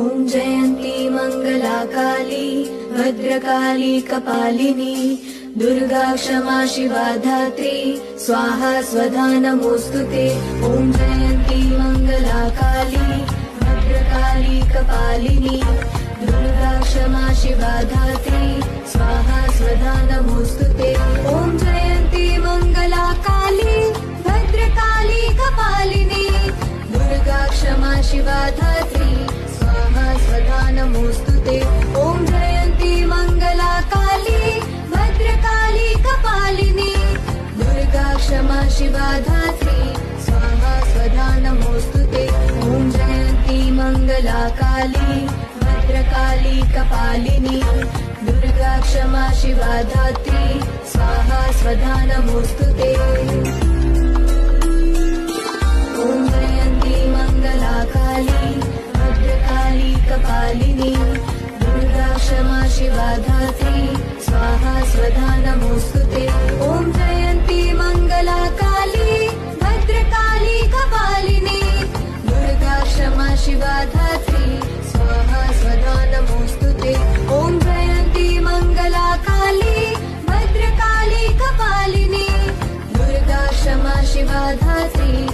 ॐ जयन्ती मङ्गलाकाली भद्रकाली कपालिनी दुर्गा क्षमा शिवा धात्री स्वाहा स्वधा नमोऽस्तु ते। ॐ जयन्ती मङ्गलाकाली भद्रकाली कपालिनी दुर्गा क्षमा शिवा धात्री स्वाहा स्वधा नमोऽस्तु ते। ॐ जयन्ती मङ्गलाकाली भद्रकाली कपालिनी दुर्गा क्षमा शिवा धात्री ॐ जयन्ती मङ्गलाकाली भद्रकाली कपालिनी। दुर्गा क्षमा शिवा धात्री स्वाहा स्वधा नमोऽस्तु ते। ॐ जयन्ती मङ्गलाकाली भद्रकाली कपालिनी। दुर्गा क्षमा शिवा धात्री स्वाहा स्वधा नमोऽस्तु ते शिवाधासी स्वः नमोऽस्तु ते। ॐ जयन्ती मङ्गला काली भद्रकाली कपालिनी। दुर्गा क्षमा शिवाधासी